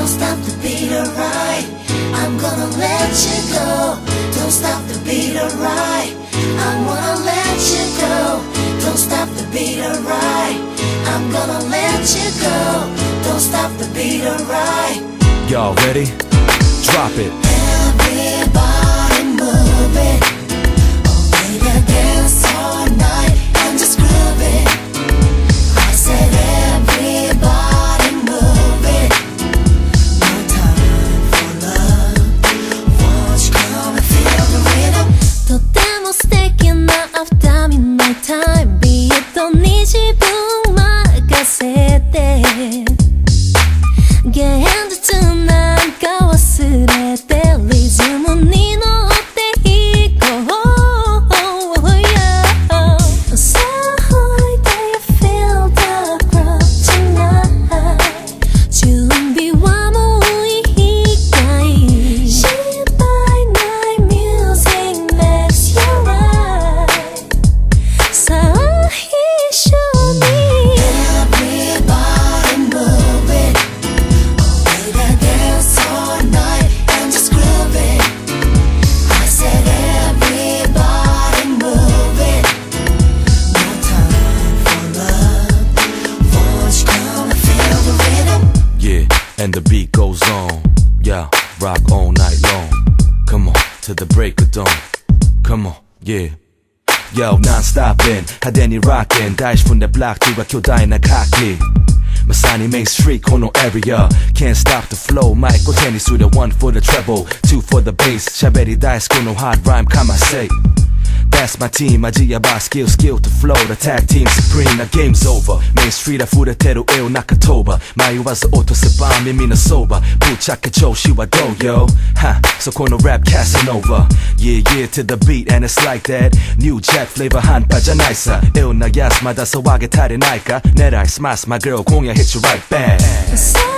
Don't stop the beat alright. I'm gonna let you go. Don't stop the beat alright. I wanna let you go. Don't stop the beat alright. I'm gonna let you go. Don't stop the beat alright. Y'all ready? Drop it. rock all night long. Come on, to the break of dawn. Come on, yeah. Yo, non-stopping, 하대니 rockin' 다시 분대 block 뒤가 교다이나 각기 마산이 main street 코너 area Can't stop the flow 마이크 테니 수다 one for the treble Two for the bass 샤베리 다이스 코너 hot rhyme come I say That's my team, 맞이야봐 skill skill to flow The tag team supreme, now game's over Main street 아프레테로 에오 나카토바 마이 와서 오토스바 미미나 소바 부착해 조시와 도 yo Ha, so corner rap Casanova Yeah yeah to the beat and it's like that New jack flavor 한 빠져나있어 에오 나 야스마다 소화게 탈이 나이까 내라 스마스 my girl 공약 hit you right back